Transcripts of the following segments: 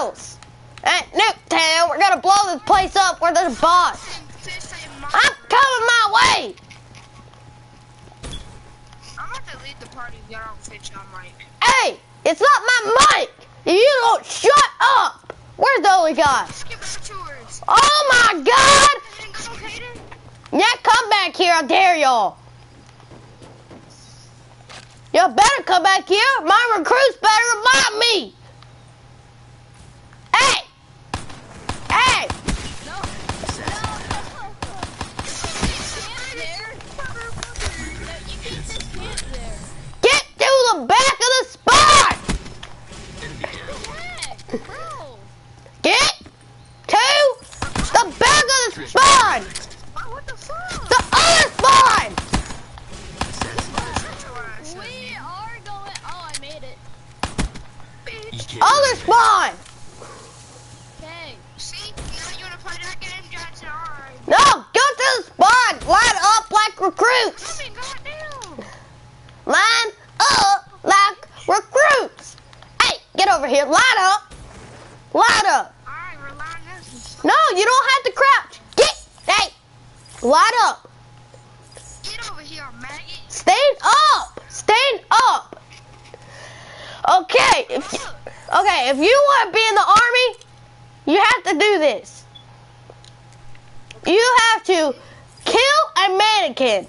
house. At eh, Nuketown, we're gonna blow this place up where there's a boss. Fish ain't mine. I'm coming my way. I'm about to leave the party. if Y'all don't fish on mic. Hey, it's not my mic. If you don't shut up. Where's the other guy? Oh my God! Didn't go, Kaden? Yeah, come back here, I dare y'all. Y'all better come back here. My recruits better remind me. The back of the spot! Get to the back of the spawn! The other spawn! Shut your ass up, We are going. Oh, I made it. bitch. Other spawn! Okay. See? You wanna play that game, Johnson? Alright. No, go to the spawn! Line up like recruits! I mean, goddamn. Line up like recruits! Hey, get over here. Line up! Line up! Alright, we're lining up. No, you don't have to crouch. Get, hey, line up. Get over here, maggot. Stand up. Stand up. Okay, if, okay, if you want to be in the army, you have to do this. You have to kill a mannequin.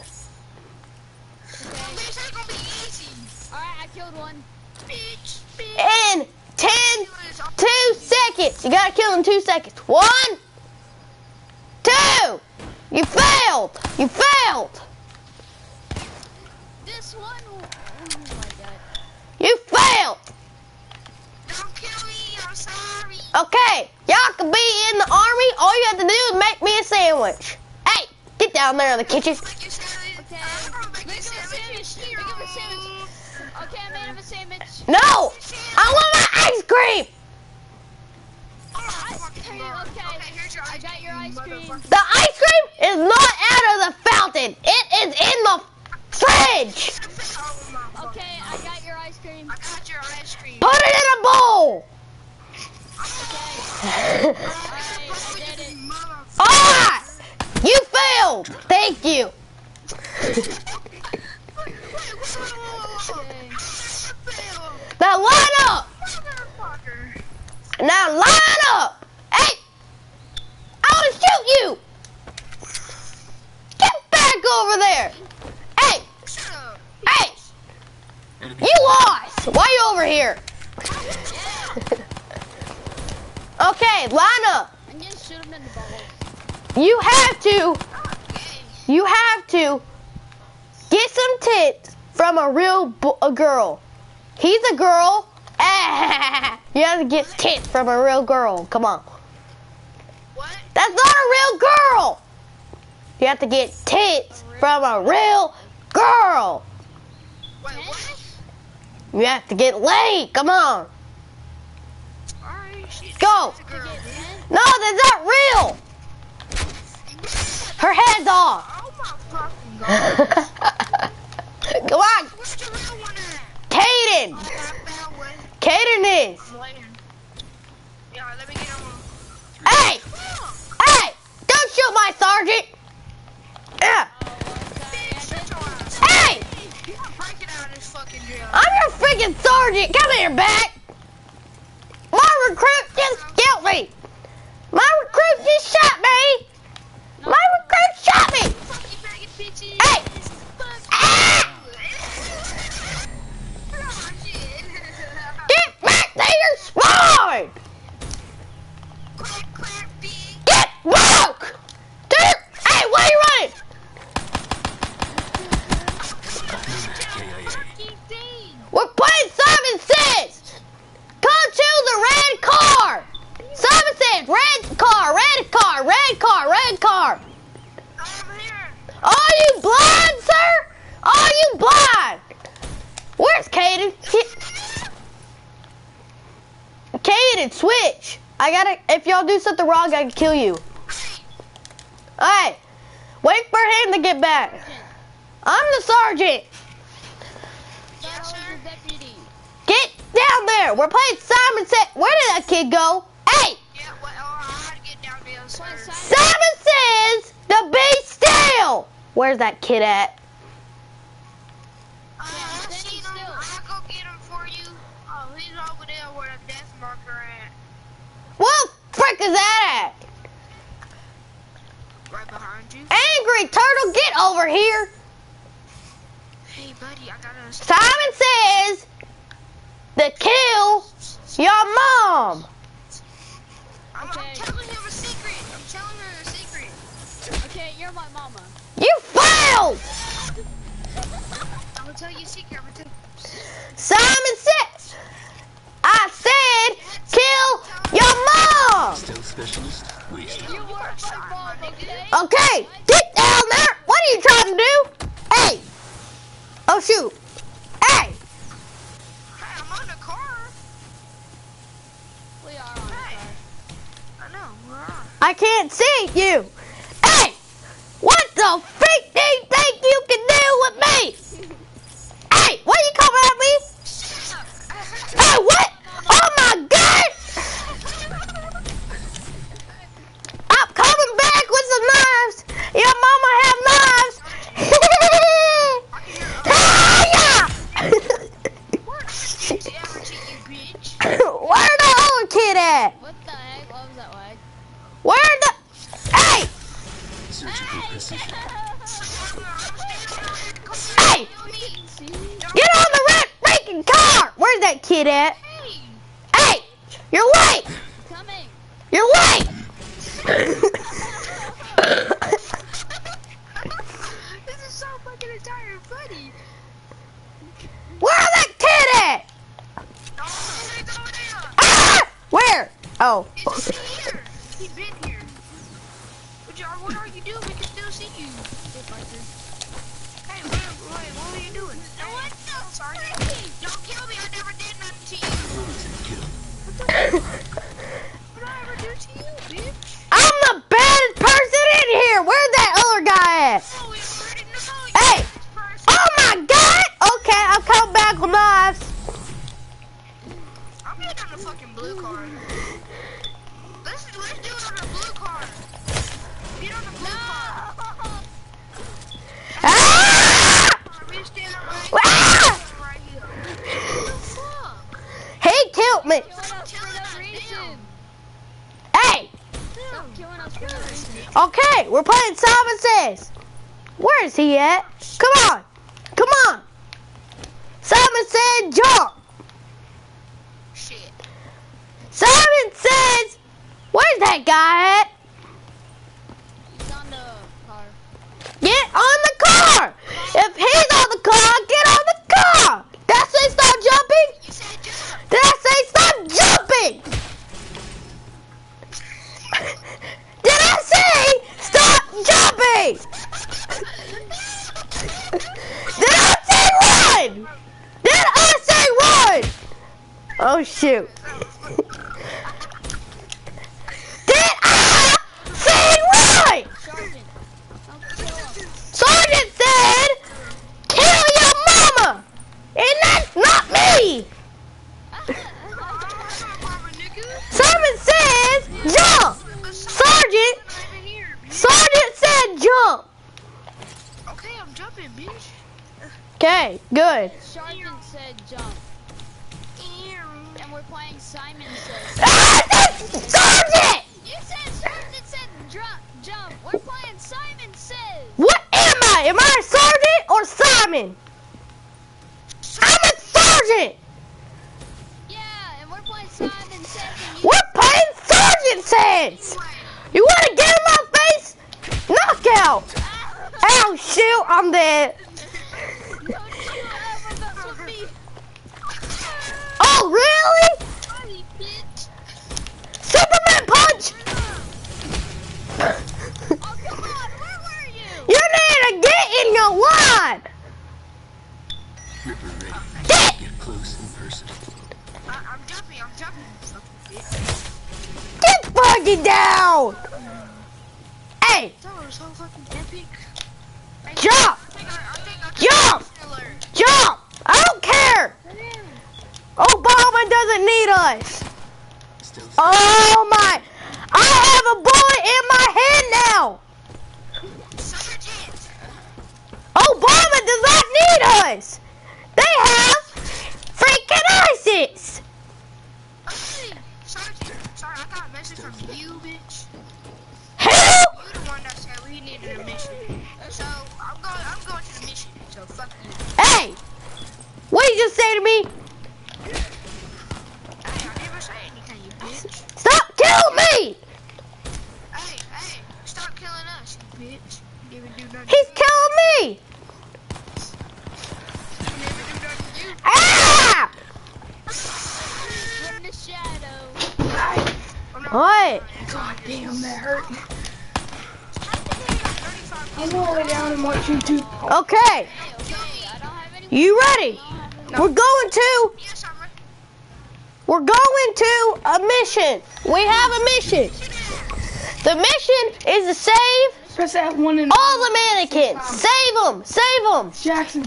In 10, 2 seconds. You gotta kill in 2 seconds. One, two. You failed. You failed. This one. Oh my god. You failed. Don't kill me, I'm sorry. Okay, y'all can be in the army. All you have to do is make me a sandwich. Hey, get down there in the kitchen. Make. Okay. Make Make your him a sandwich. sandwich. Make a sandwich. Okay, I made him a sandwich. No, I want my ice cream. Okay. I got your ice cream. The ice cream is not out of the fountain. It is in the fridge. Okay, I got your ice cream. I got your ice cream. Put it in a bowl. Okay. Alright, you failed. Thank you. Now line up. Now line up. Hey, I want to shoot you. Get back over there. Hey, hey, you lost. Why are you over here? okay, line up. I'm gonna shoot him in the balls. You have to, you have to get some tits from a real a girl. He's a girl. you have to get tits from a real girl. Come on. What? That's not a real girl. You have to get tits from a real girl. Wait, what? You have to get laid. Come on. Go. A girl. No, that's not real. Her head's off. Oh my fucking god. Come on. Where's the real one at? Caden. Caden is. Hey, hey, don't shoot my sergeant. Yeah. Hey. I'm your freaking sergeant. Come here, back. My recruit just killed me. My recruit just shot me. My recruit shot me. Hey. Ah! Quack, quack. Get woke. Dude, hey, why are you running? We're playing Simon Says. Come to the red car. Simon Says, red car, red car, red car, red car. Are you blind, sir? Are you blind? Where's Caden? Caden, switch. I gotta, if y'all do something wrong, I can kill you. Alright, wait for him to get back. I'm the sergeant. Get down there. We're playing Simon Says. Where did that kid go? Hey, Yeah, well, to down there, Simon. Says the beat still. Where's that kid at? Uh, Yeah, I stand seen him. still. I'll go get him for you. Oh, he's over there where the death marker at. What the frick is that at? Right behind you. Angry turtle, get over here. Hey, buddy, I got a... Simon says to kill your mom. I'm, I'm telling him a secret. I'm telling her a secret. Okay, you're my mama. You failed. I'm gonna tell you a secret. I'm gonna tell you. Simon says, I said kill your mom. Stealth specialist, waste. You were my mom, okay? Okay, get down there. What are you trying to do? Hey. Oh shoot. Hey. Hey, I'm on the car. We are on Hey. fire. I know. We're on. I can't see you. Hey. What the freak do Okay, we're playing Simon Says. Where is he at? Come on. Come on. Simon said jump. Shit. Simon says, where's that guy at? He's on the car. Get on the car. If he's on the car, get on the car. Did I say stop jumping? You said jump. Did I say stop jumping? Say stop jumping? Did I say run? Did I say run? Oh shoot. Did I say run? Sergeant. Sergeant said, kill your mama. And that's not me. Simon says, jump. Sergeant, Sergeant said jump. Okay, I'm jumping, bitch. Okay, good. Sergeant said jump. And we're playing Simon Says. Ah, Sergeant! You said Sergeant said jump. Jump. We're playing Simon Says. What am I? Am I a sergeant or Simon? I'm a sergeant. Yeah, and we're playing Simon Says. We're playing Sergeant says. You want to get in my face? Knockout. Ow, shoot, I'm dead. Oh, really? Superman punch. Oh, you? Need to get in your line. Get. Get. Get Buggy down. Hey, That was so fucking epic. Jump. Jump. Jump. I don't care. Obama doesn't need us. Oh my! I have a bullet in my head now. Obama does not need us. They have freaking ISIS. Sorry, I got a message from you, bitch. Who? You the one that said we needed a mission. So, I'm going, I'm going to the mission, so fuck you. Hey! What did you just say to me? Hey, I never say anything, you bitch. Stop killing me! Hey, hey, stop killing us, you bitch. You never do nothing. He's killing me! You never do nothing to you. Ah! From the shadow. I'm What? God damn, that hurt. Thirty-five I'm gonna lay down and watch YouTube. Okay, Okay, okay. I don't have any. you ready? I don't have any. We're going to, Yes, I'm we're going to a mission. We have a mission. The mission is to save Press F1 and all the mannequins. Save them, save them. Jackson.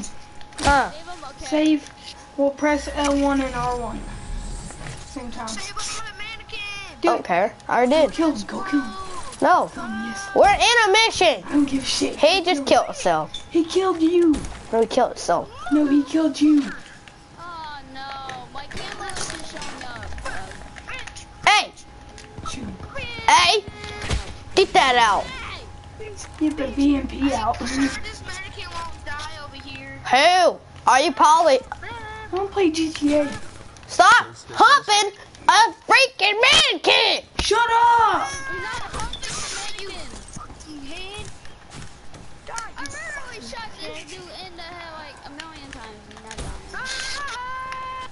Uh, Save 'em, okay. Save. We'll press L1 and R1. Same time. Save all the mannequins. don't care. I already did. Kill him. Go kill him. No, we're in a mission. I don't give a shit. He just killed himself. He killed you. No, he killed himself. No, he killed you. Oh no, my camera isn't showing up. Hey, Shoot. hey, get that out. Get the VMP out. Sir, this mannequin won't die over here. Who? Are you Polly? I don't play GTA. Stop humping a freaking mannequin. Shut up! we're not humping mannequins. Fucking head. Die, I you literally fucking shot this head. dude in the head like a million times and not dying. Ah!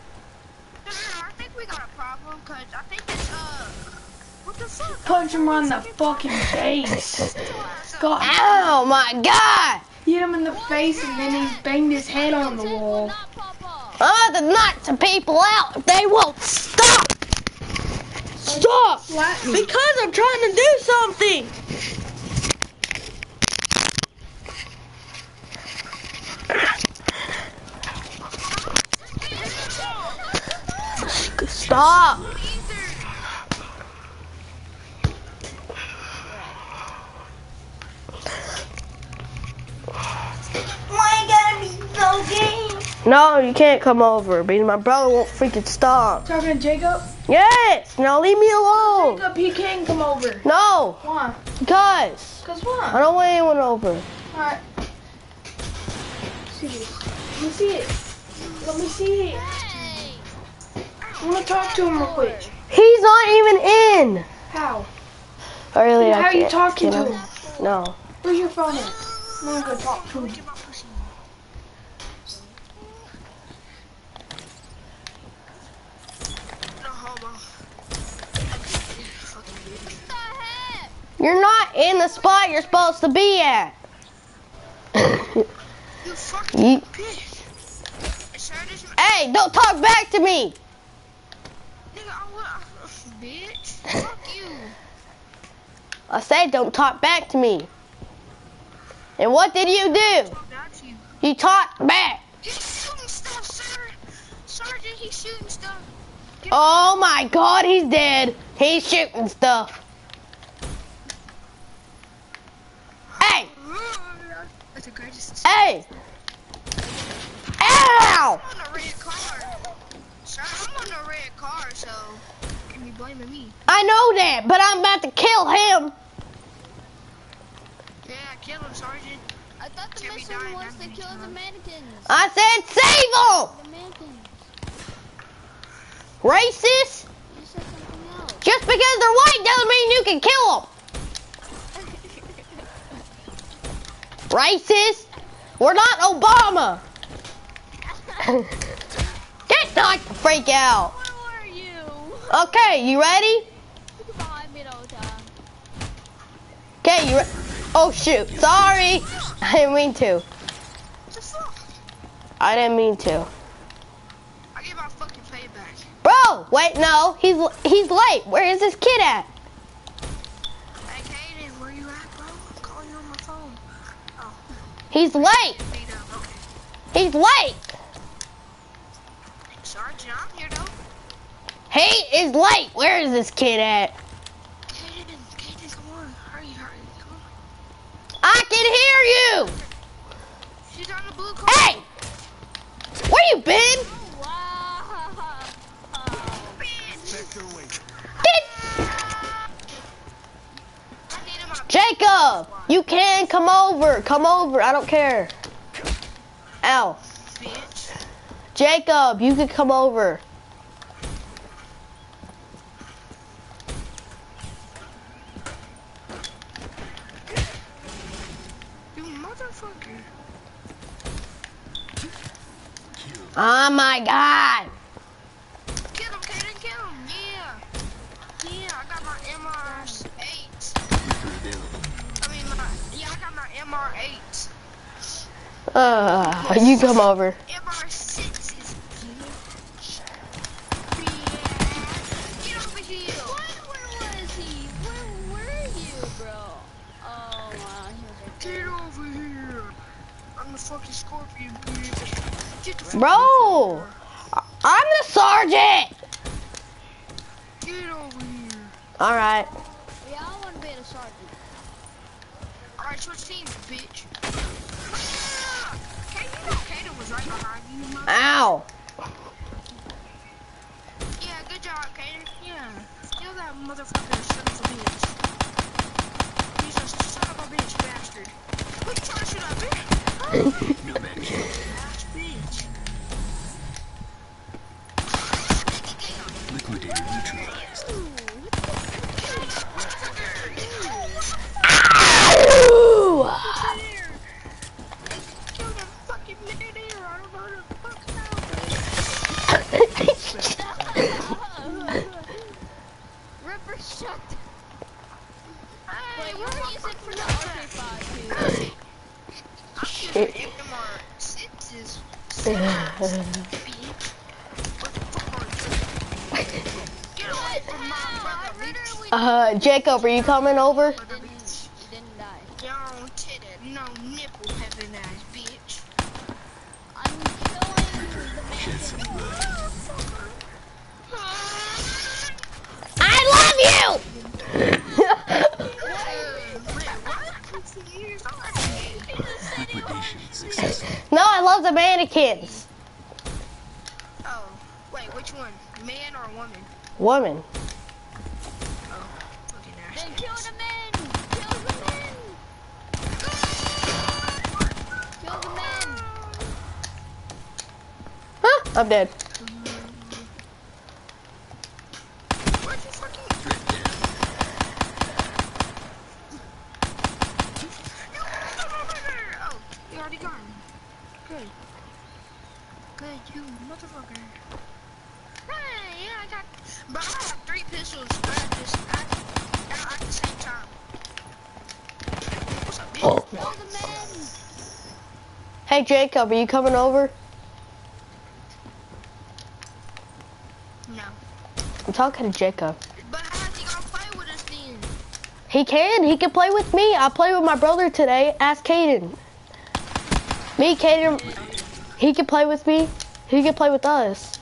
I think we got a problem, cause I think it's, uh, what the fuck? Punch him on the fucking face. God. Oh my God! Hit him in the face and then he banged his head on the wall. not pop off. I'm about to knock some people out if they won't stop. Stop! Because I'm trying to do something. Stop! No, you can't come over because my brother won't freaking stop. Talking to Jacob? Yes! Now leave me alone! Jacob, he can come over. No! Why? Because Cause what? I don't want anyone over. Alright. See it. Let me see it. Let me see it. Hey, I wanna talk to him real quick. He's not even in! How? Oh, really, I How are you talking to I? him? No. Where's your phone at? I'm gonna go talk to him. Get my pussy. No homo. Fucking bitch. what the heck? You're not in the spot you're supposed to be at. You fucking You- bitch. Hey, don't talk back to me! nigga, I want, bitch. Fuck you. I said don't talk back to me. And what did you do? You. You talked back. He's shooting stuff, sir. Sergeant, he's shooting stuff. Oh my god, he's dead. He's shooting stuff. Hey, That's the greatest. hey! Ow! I'm on a red car. Sir, I'm on a red car, so you blaming me? I know that, but I'm about to kill him. Yeah, kill him, Sergeant. I thought the mission dying was to kill the times. mannequins. I said save him! The mannequins. Racist? You said something else. Just because they're white doesn't mean you can kill them. Racist? We're not Obama. Get not to freak out. Okay, you ready? Okay, you Oh shoot, sorry. I didn't mean to. I didn't mean to. I get my fucking payback. Bro, wait, no, he's he's late. Where is this kid at? Hey, Kaden, where you at, bro? I'm calling you on my phone. Oh, He's late. He's late. Sergeant, I'm here though. He is late. Where is this kid at? Kaden, Kaden, come on. Hurry, hurry. Come on. I can hear you. She's on the blue car. Hey, where you been? Get Jacob. You can come over. Come over. I don't care. Ow. Jacob, you can come over. You motherfucker. Kill. Oh my god. Kill him, Kaden, kill him. Yeah. Yeah, I got my MR8. I mean, my, yeah, I got my MR8. Uh, you come over. MR6s. Yeah. Get over here. What? Where was he? Where were you, bro? Oh, wow. He was right Get over here. I'm the fucking scorpion, bitch. Get the fuck Bro, I'm the sergeant. Get over here. All right. there. Yeah, I want to be in a sergeant. Alright, switch teams, bitch. Ah! Hey, you know Kaden was right behind you, mother. Ow. Yeah, good job, Kaden. Yeah. Kill that motherfucker, son of a bitch. He's a son of a bitch bastard. What you trying to shoot at, bitch? Huh? No man kill. Ass bitch. Liquidator neutralized. Ow. Kill that fucking millionaire. I don't know how to fuck Ripper shot. Hey, Wait, where what the are you fuck said for was the that? RK5, dude? I'm Shit. just MR sixes. Bitch. What the fuck are you? Get away from my brother, bitch. Are you coming over? Brother, bitch. He didn't die. Y'all titty, no nipple having ass, bitch. I'm killing the Shed some blood. I love you. Liquidation successful. no, I love the mannequins. Oh, wait, which one? Man or woman? Woman. Oh, fucking ass. Then kill the men! Kill the men! Kill the men! Huh? I'm dead. Where'd you fucking... Threat down. Oh, you already gone. Good. Good, you motherfucker. Hey, yeah, I got... But I have three pistols at, this, at, at, at the same time. What's up, bitch? Oh. Kill the men! Hey, Jacob, are you coming over? No. I'm talking to Jacob. But how's he gonna play with us then? He can. He can play with me. I played with my brother today. Ask Caden. Me, Caden. He can play with me. He can play with us.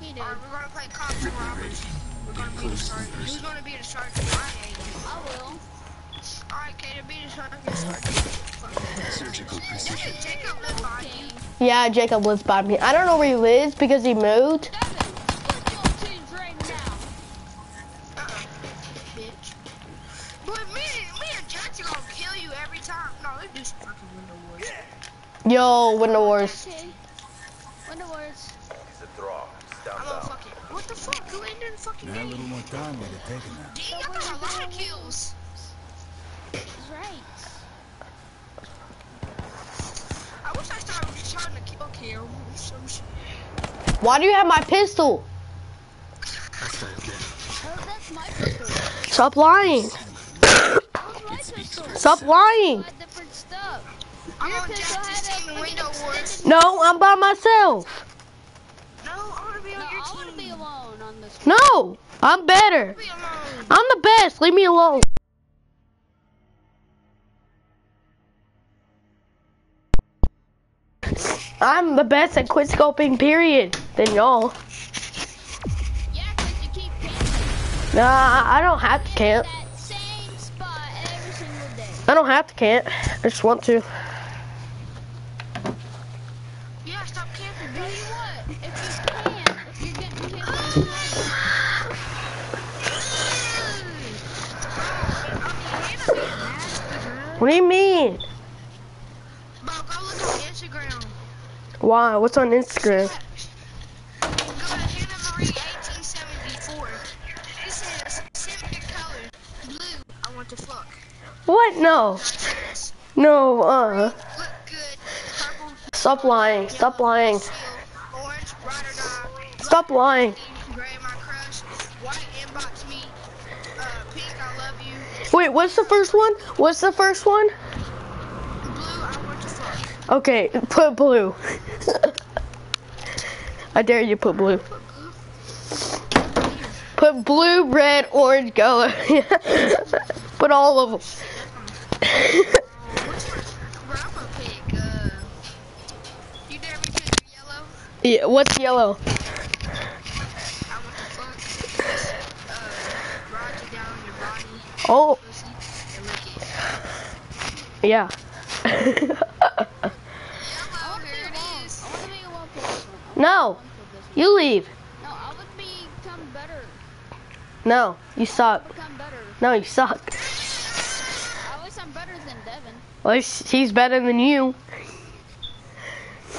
He did. Alright, we're gonna play cops and robbers. We're gonna be the sergeant. Who's gonna be the sergeant? I ain't. I will. Alright, Kaden, be the sergeant. Sergeant. Surgical precision. Doesn't Jacob live by Okay. you? Yeah, Jacob lives by me. I don't know where he lives because he moved. Devin, split your teams right now. Bitch. But me, me and Jackson gonna kill you every time. No, let's do some fucking window wars. Yo, Window Wars. Window Wars. I'm gonna fucking. What the fuck? Who ended the fucking Now a little more time would have taken that. Dang, I got a lot of kills. He's right. I wish I started trying to kill Cam. Some shit. Why do you have my pistol? Stop lying. Stop lying. No, I'm by myself. No, I'm better. Be. I'm the best. Leave me alone. I'm the best at quick scoping, period. Than y'all. Nah, I don't have to camp. That same spot every single day. I don't have to camp. I just want to. Yeah, stop camping, Tell you what, if you can, if you're getting What do you mean? Bro, go look on Instagram. Why? What's on Instagram? What? No. No, uh. Stop lying. Stop lying. Stop lying. Wait, what's the first one? What's the first one? Okay, put blue. I dare you put blue. Put blue, red, orange, go. put all of them. Yeah, what's yellow? I want to fuck. Uh, ride you down your body, Oh, pussy, and lick it. yeah. Yellow, I want to be here it I want to be alone one. I No. want one for this one. you leave. No, I would become better. No, you suck. No, you suck. I wish I'm better than Devin. Well, he's he's better than you.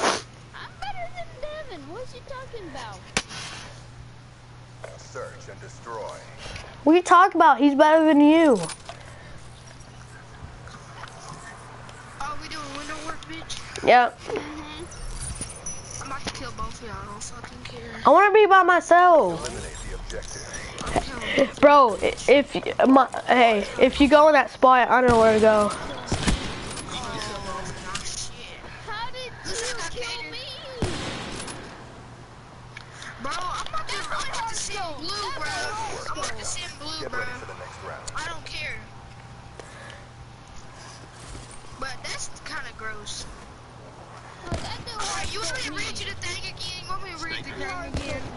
I'm better than Devin. What's you talking about? Search and destroy. What you talk about? He's better than you. Oh, we doing window work, bitch? Yeah. Mm-hmm. I'm about to kill both of y'all. I don't fucking care. I want to be by myself. Eliminate the objective. Bro, i- if my, hey, if you go in that spot, I don't know where to go.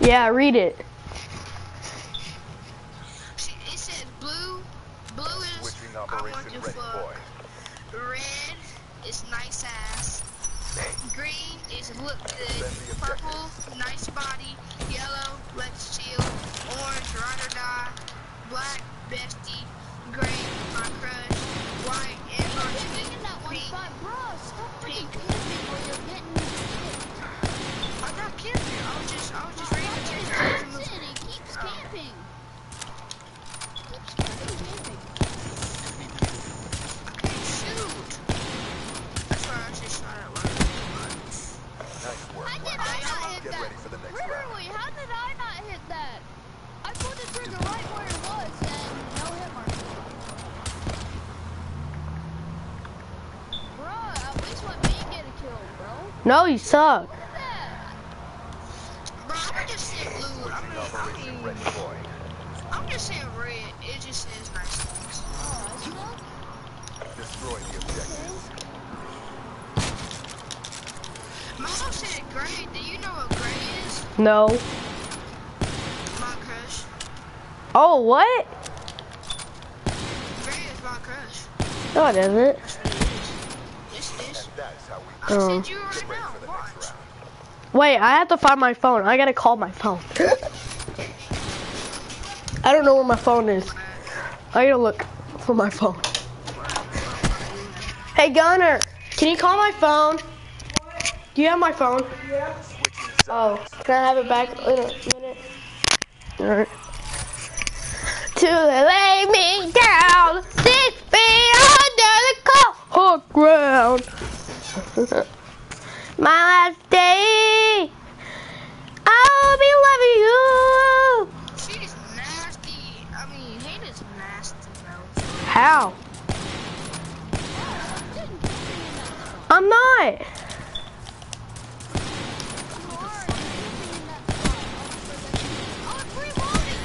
Yeah, read it. See, It says blue. Blue is Switching I want operation ready, fuck. boy. Red is nice ass. Green is look good. Purple, nice body. Yellow, let's chill. Orange, ride or die. Black, bestie. Gray, my crush. White, You're inbox me. picking that one Pink. spot. Bro, stop freaking Pink. camping or you're getting hit. I'm not kidding you. I was just, I was just camping. Keeps fucking camping. Shoot. That's why I just shot at one. Nice work, How did. I not hit that? ready for the next round. Literally, how did I not hit that? I pulled the trigger right where it was and no you mark. Bro, at least let me get a kill, bro. No, you suck. Look at that. Bro, I'm just saying blue. I'm, Switching just, I operation mean, ready, boy. I'm just saying red. It just says nice things. Oh, I suck. Destroy the objective. Mom said gray. Do you know what gray is? No. My crush. Oh, what? Gray is my crush. No, it isn't. Yes, it is. And that's how we I Oh. sent you right now. Watch. Wait, I have to find my phone. I gotta call my phone. I don't know where my phone is. I gotta look for my phone. Hey, Gunner, can you call my phone? Do you have my phone? Switching Oh, can I have it back in a minute? Alright. To lay me down six feet under the cold ground. My last day, I'll be loving you. She's nasty. I mean, Hannah's nasty, bro. How? I'm not. You are camping in that spot. Oh, it's reloading.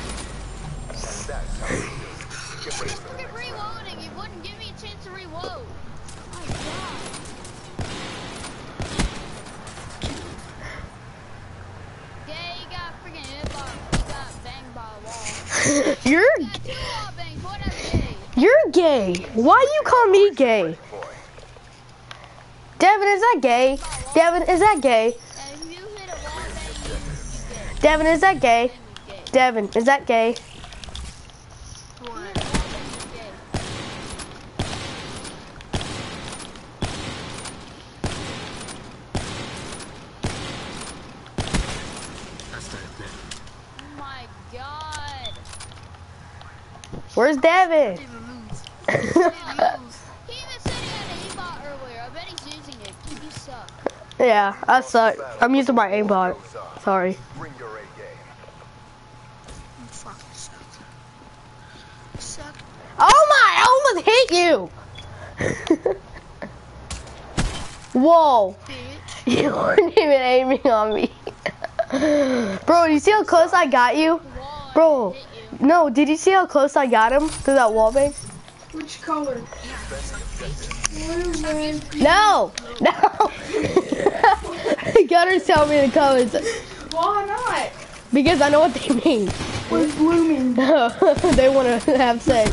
And that's how we do it. Get ready It's for the freaking next round. reloading. It wouldn't give me a chance to reload. My god. Yeah, he got freaking hit by, he got banged by a wall. You're Two wall bangs. What a gay. you're gay. Why do you call me gay? Devin, is that gay? Devin, is that gay? Devin, is that gay? Devin, is that gay? You hit yeah, I suck. I'm using my aimbot. Sorry. Bring your A game. You suck. Suck. Oh my! I almost hit you. Whoa! Bitch. You weren't even aiming on me. Bro, you see how close I got you? Bro, no, did you see how close I got him through that wall bang? Which color? No! No! Gunners tell me the colors Why not? because I know what they mean. What's blue mean? they want to have sex.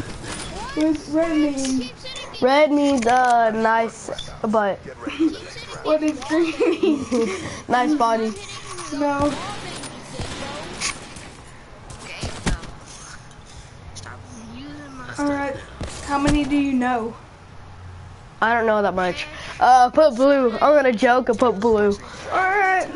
What's red mean? Keep sitting there. Red means uh nice butt, Get ready for the next round. What does green mean? nice body. No. Wall bangs, you gay, bro. Okay, no. Stop using my. Alright. How many do you know? I don't know that much. Uh, put blue. I'm gonna joke and put blue. Alright.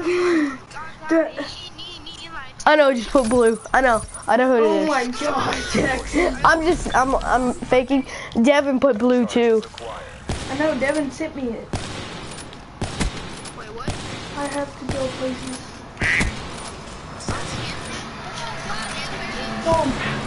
I know, just put blue. I know. I know who it Oh is. my god, Jackson. I'm just, I'm, I'm faking. Devin put blue too. I know Devin sent me it. wait, what? I have to go places. Boom.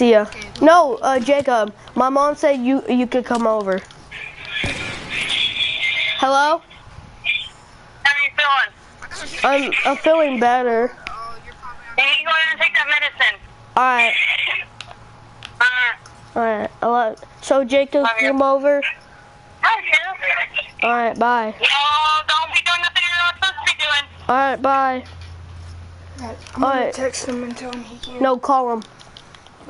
See ya. No, uh, Jacob. My mom said you, you could come over. Hello? How are you feeling? I'm, I'm feeling better. Oh, you're probably You go in and take that medicine. All right, Uh, all right. I love. So Jacob, Love you. come over. hi, Phil. All right, bye. Y'all don't be doing nothing you're not supposed to be doing. All right, bye. Alright, I'm gonna Alright. text him and tell him he can't. No, call him.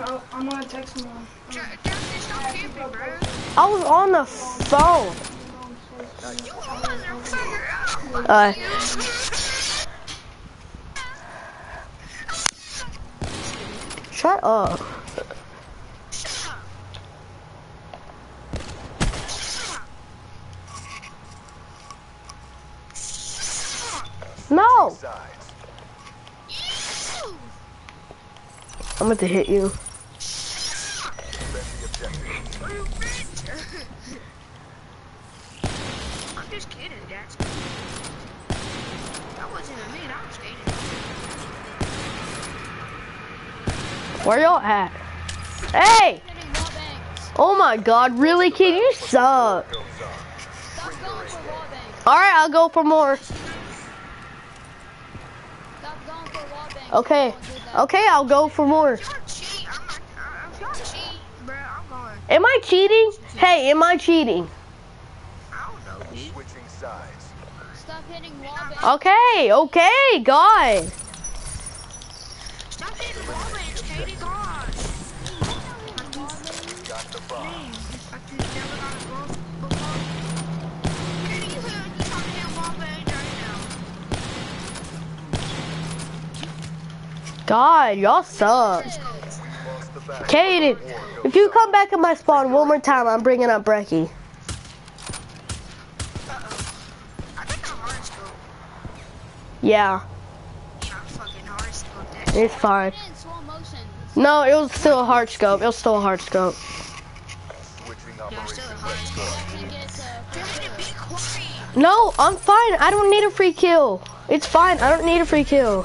No, I'm gonna text him. Jer- Jersey, stop camping, bro. I was on the phone. You wasn't. All right. Uh, shut up. No, I'm about to hit you. Defend the objective. I'm just kidding, Dax. That wasn't a me, I was kidding. Where y'all at? Hey! Hitting wall bangs. Oh my god, really, kid? You suck. Goes on. Stop going for wall bangs. Alright, I'll go for more. Stop going for wall bangs. Okay. Don't do that. Okay, I'll go for more. I'm not, if y'all cheat, bro, I'm I cheating? Hey, am I cheating? I don't know, dude. Switching sides. Stop hitting wall bangs. Okay, okay, God. God, y'all suck. Kaden, if you come back in my spawn one more time, I'm bringing up Brecky. Yeah, it's fine. No, it was still a hard scope. It was still a hard scope. No, I'm fine. I don't need a free kill. It's fine. I don't need a free kill.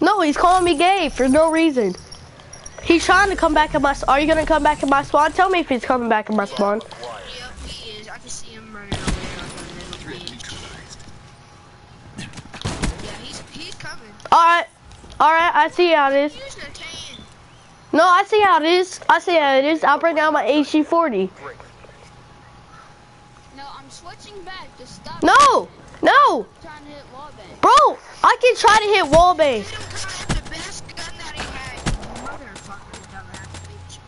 No, he's calling me gay for no reason. He's trying to come back in my. Are you gonna come back in my spawn? Tell me if he's coming back in my spawn. Yep, he is. I can see him running over there like a little Threat bitch. neutralized. Yeah, he's he's coming. All right, all right. I see how it is. No, I see how it is. I see how it is. I'll bring down my AC40. No, I'm switching back. Just stop No, no, bro. I can try to hit dumbass bitch.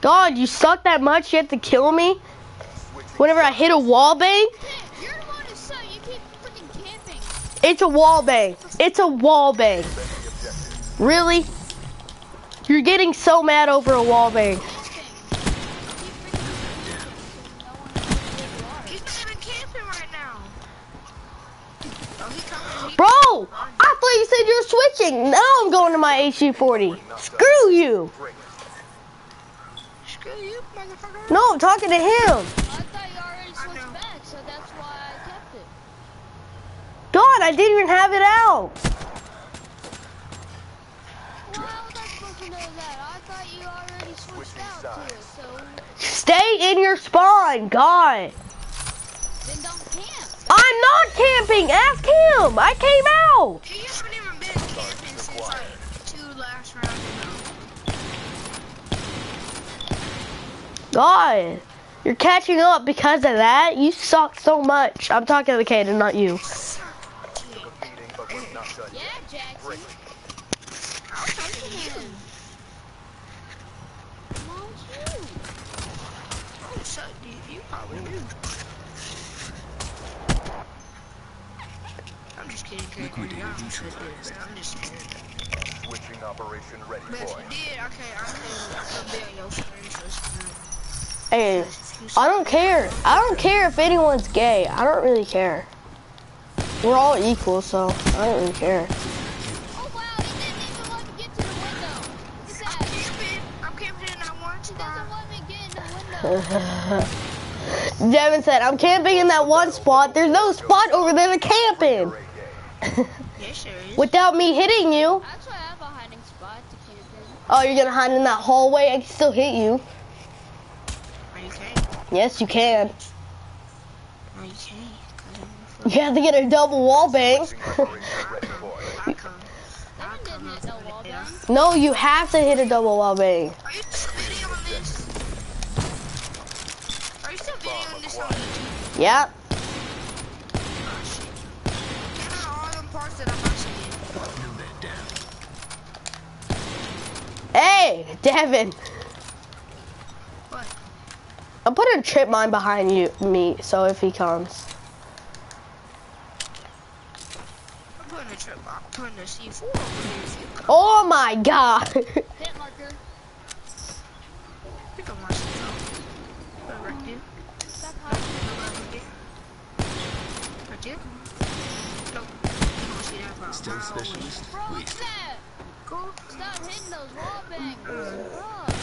God, you suck that much. You have to kill me whenever I hit a freaking camping. It's a wallbang. It's a wallbang. Really? You're getting so mad over a wallbang. He's thought you said you were switching. Now I'm going to my HG40. Screw you. Screw you, motherfucker. No, I'm talking to him. I thought you already switched back, so that's why I kept it. God, I didn't even have it out. Well, how was I supposed to know that? I thought you already switched out to it, so Stay in your spawn, God. then don't camp. I'm not camping. Ask him. I came out. You haven't even been camping since like two last rounds ago. God, you're catching up because of that. You suck so much. I'm talking to the kid and not you. Defeating, but we're not done Yeah, yet. I'll. Come on, you. Oh, so dude, you probably knew. I'm just kidding, Craig. Liquidator Y'all said neutralized. this, but I'm just kidding. Switching operation ready, But boy. you did, okay, I'm gonna come be on your friend, so it's fine. Hey, I don't care. I don't care if anyone's gay. I don't really care. We're all equal, so I don't really care. Oh wow, he didn't even let me get to the window. Look I'm that. camping. I'm camping in that one He doesn't let me get in the window. Devin said, I'm camping in that one spot. There's no spot over there to camp in. Ray Gay. Yes. Without me hitting you. Actually, I have a hiding spot to camp in. Oh, you're gonna hide in that hallway? I can still hit you. No, you can't. Yes, you can. Oh, you can't. 'cause You have to get a double wall bang. Switching operation ready, boy. I come. Devin didn't hit no wall bang. no, you have to hit a double wall bang. Are you still videoing this? Are you still videoing this on YouTube? Yep. Oh, shit. Get out all them parts that I'm not seeing. Nomad down. Hey, Devin. What? I'm putting a trip mine behind you, me, so if he comes. I'm putting a trip. I'm putting a C4 over here if you come. Oh my god. Hit marker. You can watch it. though. Put right there. Stop hiding. Right there. Right there. Nope. You don't see that, bro. Stealth specialist. Bro, look that. Cool. Stop hitting those wall bangs. Mm. Bro.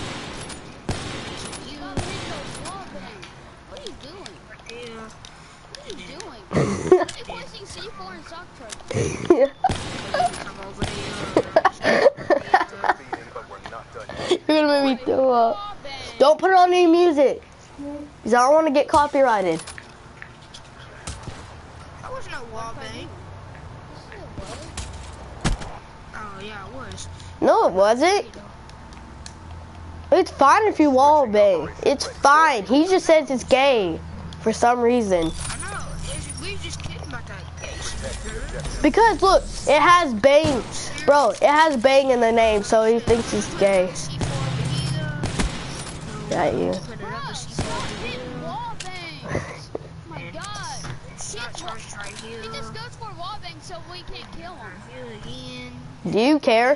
You. Stop hitting those wall bangs. What are you doing? There. What are you doing? They placing C4 in sock truck. Come over there. Defeating, but we're not done yet. You're gonna make me throw up. Don't put on any music. Cause I don't want to get copyrighted. That was no wall bang. Yes, it was. Oh, yeah, it was. No, it wasn't. It's fine if you wall bang. It's fine. He just says it's gay for some reason. I know. It's, we just kidding about that. gay shit. Because look, it has bang, bro. It has bang in the name, so he thinks it's gay. C4 over here. Got you. Put Bro, another stop C4 over hitting here. wall bangs. Oh my god. It's not charged right here. He just goes for wall bangs so we can't kill him. Do you care?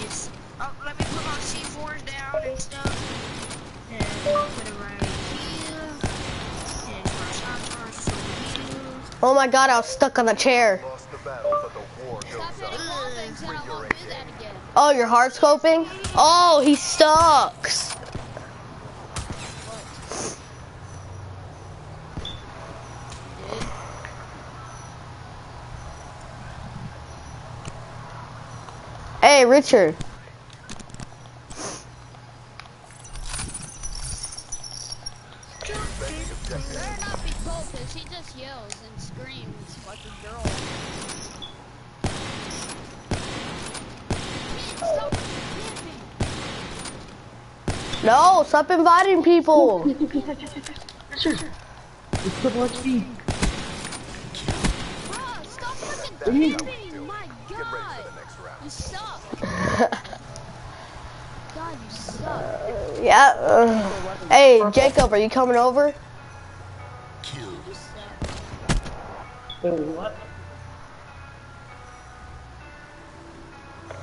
just oh, let me put my C4s down and stuff. And put it right here. And Oh my god, I was stuck on the chair. Oh, you're hard scoping? Oh, he sucks. Richard. Better not be cold because she just yells and screams like a girl. Stop. No, stop inviting people. Bruh, stop fucking camping! My Get ready god! for the next round. You suck! God, you suck. Yeah. uh, hey, Jacob, are you coming over? Kill. You suck.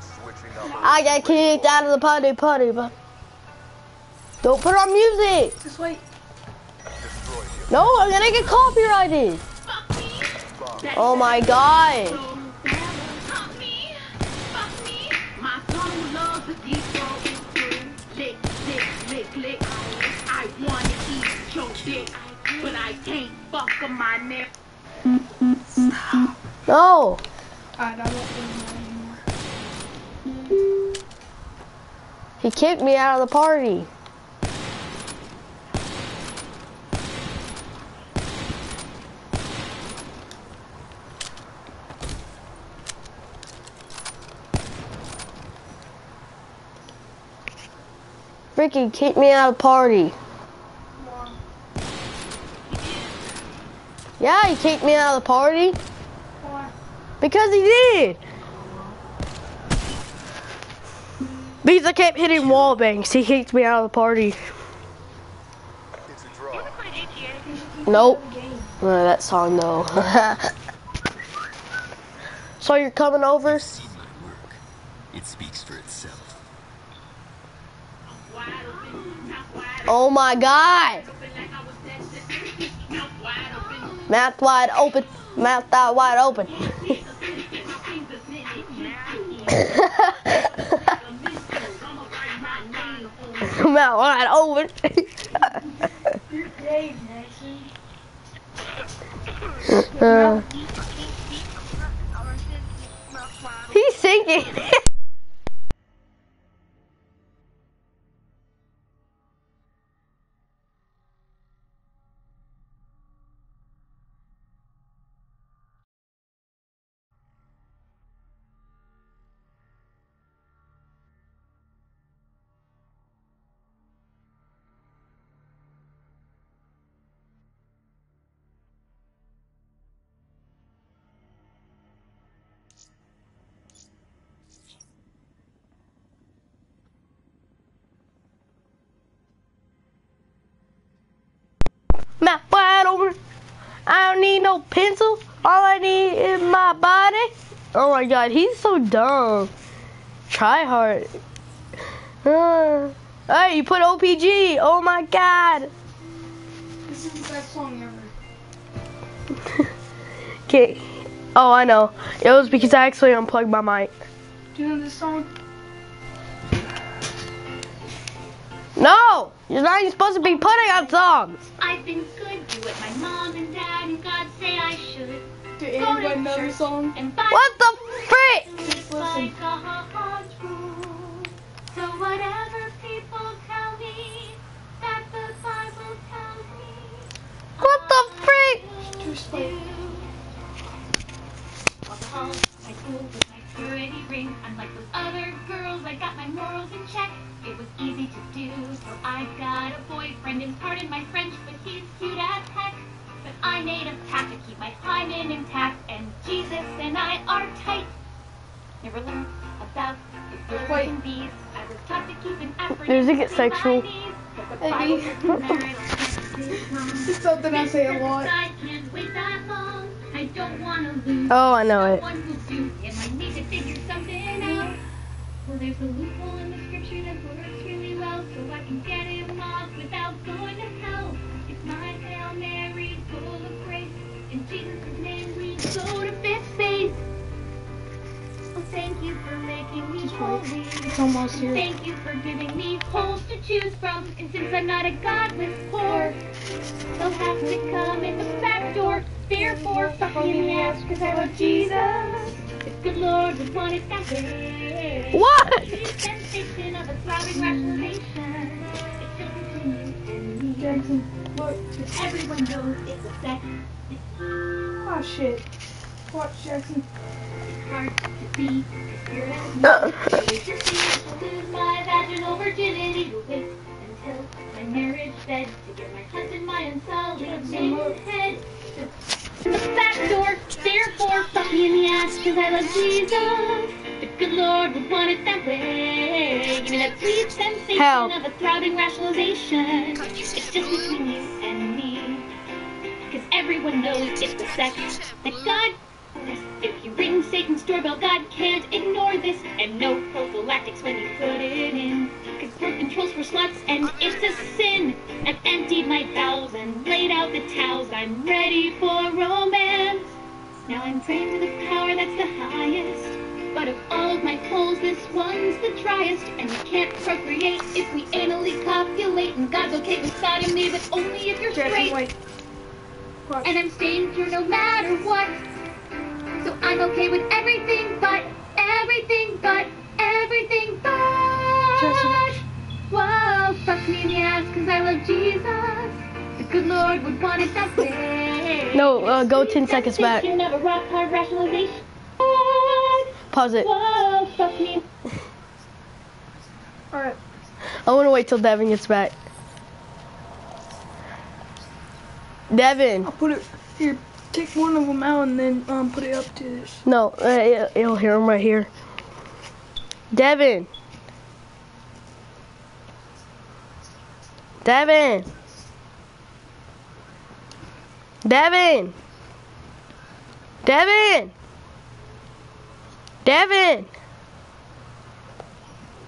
Switching up. I got kicked out of the party, party, but don't put on music. Just wait. No, I'm gonna get copyrighted. Oh my god. But I can't fuck my neck. No. Alright, I won't anymore. He kicked me out of the party. Freaking kicked me out of the party. Yeah, he kicked me out of the party. Why? Because he did. Because I kept hitting wall bangs, he kicked me out of the party. It's a draw. Nope. Uh, that song though. so you're coming over? See my work. It speaks for itself. Wide open, mouth wide Oh my god! Mouth wide open. Mouth out wide open. Mouth wide open. Uh, he's singing. Mouth wide open. I don't need no pencil. All I need is my body. Oh my god, he's so dumb. Try hard. Uh, hey, you put OPG. Oh my god. This is the best song ever. Okay. Oh, I know. It was because I actually unplugged my mic. Do you know this song? No! You're not even supposed to be putting out songs. I've been good, do what my mom and dad and God say I should. Do anybody know this song? And What the frick? Listen. like a hard rule. So whatever people Does it get sexual? Maybe. It's something I say a lot. I can't wait that long. I don't want to lose. Oh, I know it. Choose from. And since I'm not a godless poor, they'll have to come in the back door. Therefore, fuck me in the ass because I love Jesus. The good Lord would want it that way. What? The sensation of a throbbing rationalization. It's just between you and me. Jackson, look. Everyone knows it's a sex. Oh shit. Watch Jackson. It's hard to be. 'cause you're uh. Give my unsullied head. The back door, therefore fuck me in the ass because I love Jesus. The good Lord would want it that way. Give me that sweet sensation How? of a throbbing rationalization. It's just between you and me. Cause everyone knows it's the sex that God you ring Satan's doorbell, God can't ignore this. And no prophylactics when you put it in. Cause birth control's for sluts and it's a sin. I've emptied my bowels and laid out the towels. I'm ready for romance. Now I'm praying to the power that's the highest. But of all of my holes, this one's the driest. And we can't procreate if we anally copulate. And God's okay with sodomy, but only if you're straight. And I'm staying pure no matter what. So I'm okay with everything but everything but everything but. Jesse. Whoa, fuck me in the ass because I love Jesus. The good Lord would want it that way. No, uh, go 10 seconds back. Sensation of a rock hard rationalization. Pause it. Whoa, fuck me. Alright. I want to wait till Devin gets back. Devin. I'll put it here. Take one of them out and then um put it up to this. No, uh, it- you'll hear him right here. Devin. Devin. Devin. Devin. Devin.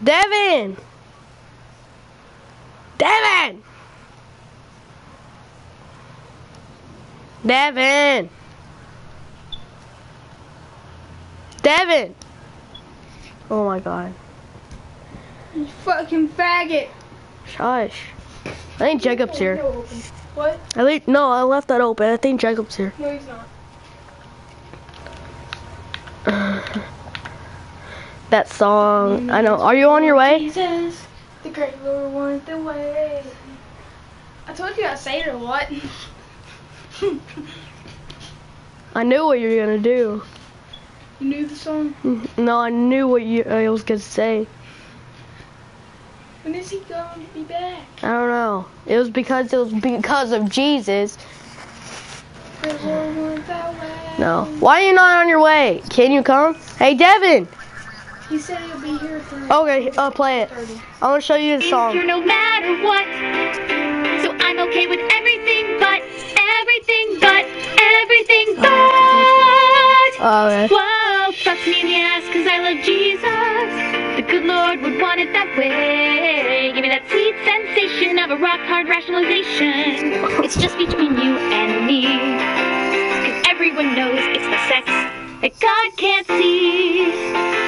Devin. Devin. Devin. Devin. Oh my god. You fucking faggot. Shush. I think Jacob's here. What? I think no, I left that open. I think Jacob's here. No, he's not. That song. I know. Are you on your way? Jesus, the great Lord wanted the way. I told you I say it or what? I knew what you were gonna do. you knew the song? Mm-hmm. No, I knew what you I was gonna say. When is he going to be back? I don't know. It was because it was because of Jesus. Great Lord wanted that way. No. Why are you not on your way? Can you come? Hey, Devin. He said he'll be here for Okay, uh, play it. 30. I want to show you the Pure song. no matter what. So I'm okay with everything but everything but everything but. Oh, okay. Whoa, fuck me in the ass cause I love Jesus. The good Lord would want it that way. Give me that sweet sensation of a rock hard rationalization. It's just between you and me. Cause everyone knows it's the sex that God can't see.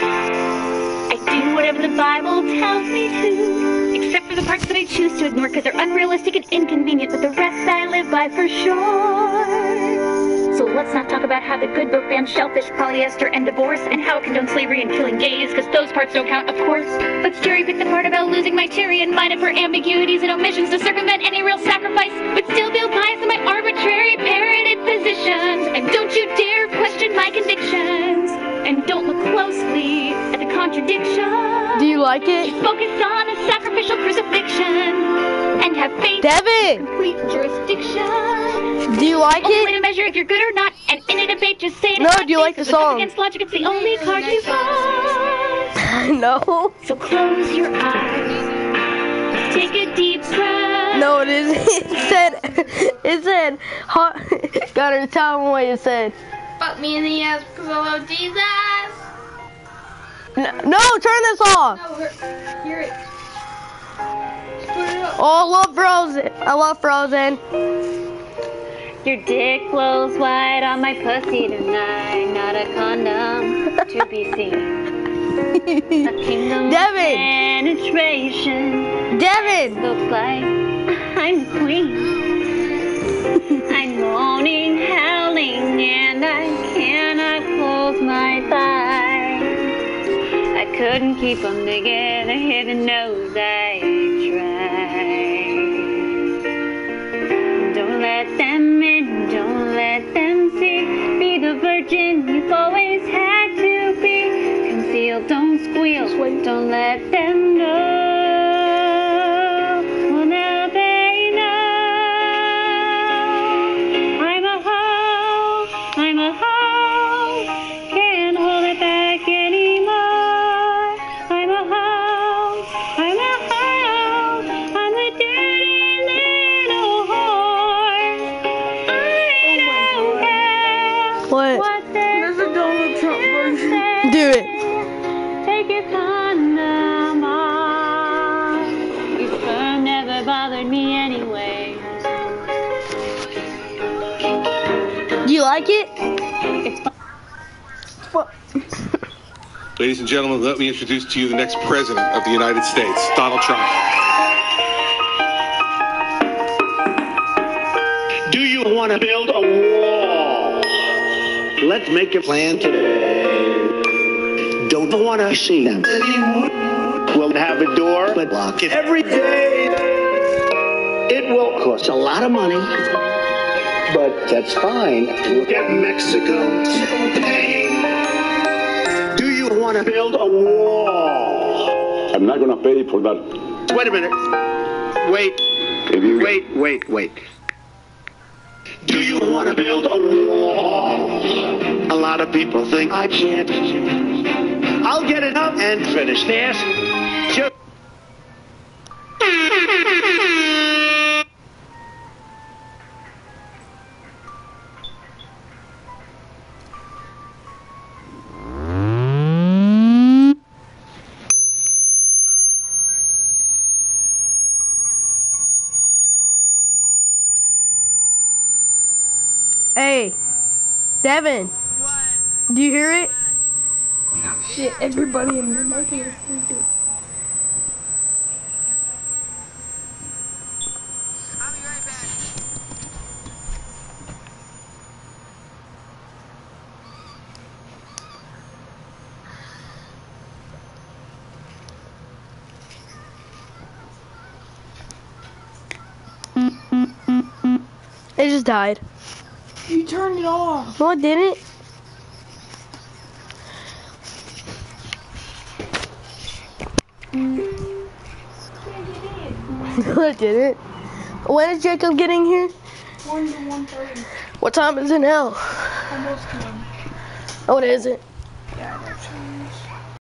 Whatever the Bible tells me to, except for the parts that I choose to ignore because they're unrealistic and inconvenient, but the rest I live by for sure. So let's not talk about how the good book bans shellfish, polyester, and divorce, and how it condones slavery and killing gays, because those parts don't count, of course. Let's cherry pick the part about losing my cherry and mine for ambiguities and omissions to circumvent any real sacrifice, but still feel biased in my arbitrary parroted positions. And don't you dare question my convictions. And don't look closely at the contradiction. Do you like it? Focus on a sacrificial crucifixion and have faith Devin, complete jurisdiction. do you like Only way it? to measure if you're good or not, and in a debate, just say it. No, do you like the song? Against logic, it's the only card you no. So close your eyes, take a deep breath. No, it isn't. It said, it said, hot. Gotta tell him what it said. Fuck me in the ass because I love Jesus. N- No, turn this off. No, hear, hear it. Just put it up. Oh, I love Frozen. I love Frozen. Your dick flows wide on my pussy tonight, not a condom to be seen. kingdom of Devin. penetration. Devin. Looks like I'm the queen. I'm moaning, howling, and I cannot couldn't keep them together, heaven knows I tried. Don't let them in, don't let them see. Be the virgin you've always had to be. Conceal, don't squeal, don't let like it? It's fun. Ladies and gentlemen, let me introduce to you the next president of the United States, Donald Trump. Do you want to build a wall? Let's make a plan today. Don't want to see them. We'll have a door, but lock it every day. It will cost a lot of money, but that's fine. We'll get Mexico to. Do you want to build a wall? I'm not going to pay for that. Wait a minute. Wait. If you Wait, wait, wait. Do you want to build a wall? A lot of people think I can't. I'll get it up and finish this. Just Devin. What? Do you hear it? Shit, everybody in the mic here. I'll be right back. It mm, mm, mm, just died. You turned it off. No, I didn't. No, I didn't. When is Jacob getting here? One to one thirty. What time is it now? Almost one. Oh, it isn't.